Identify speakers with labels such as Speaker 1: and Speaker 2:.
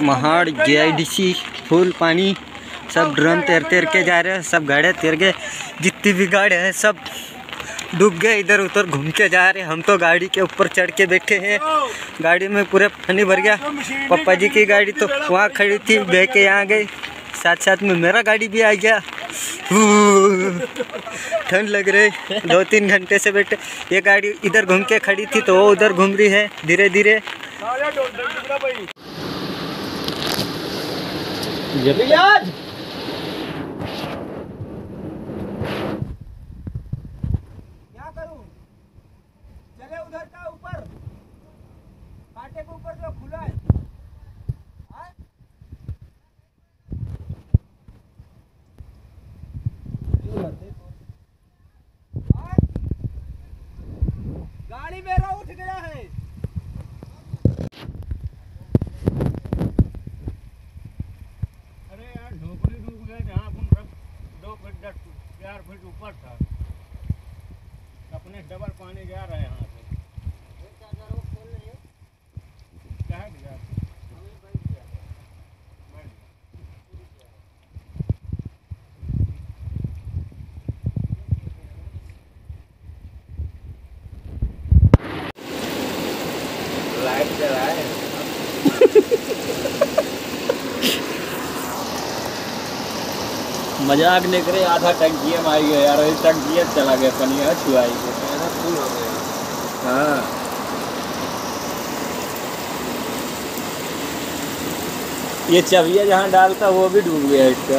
Speaker 1: Mahad जेआईडीसी full पानी, सब drum तैर तैर के जा रहे हैं, सब गाड़ियाँ तैर गए, जितनी भी गाड़ियाँ हैं, सब डूब गए, इधर उधर घूम के जा रहे हम तो गाड़ी के ऊपर चढ़ के बैठे हैं। गाड़ी में पूरे पानी भर गया। पापा जी की गाड़ी तो वहाँ खड़ी थी, बह के यहाँ गई साथ साथ में मेरा गाड़ी भी आ गया। ठंड लग रही, दो तीन घंटे से बैठे। ये गाड़ी इधर घूम के खड़ी थी तो वो उधर घूम रही है धीरे धीरे
Speaker 2: क्या करूँ? चले उधर का ऊपर कांटे के ऊपर जो खुला है हाँ? हाँ? गाड़ी मेरा उठ गया है
Speaker 3: अरे यार ढोकरी डूब गया जहाँ अपन सब दो फीट दस चार फीट ऊपर था। अपने डबल पानी जा रहा है यहाँ से। क्या है
Speaker 1: मज़ाक नहीं करे, आधा टंकी मार गया यार टंकी चला गया पनी छुआई
Speaker 2: छुआ ही
Speaker 1: हाँ। ये चबिया जहाँ डालता, वो भी डूब गया इसका।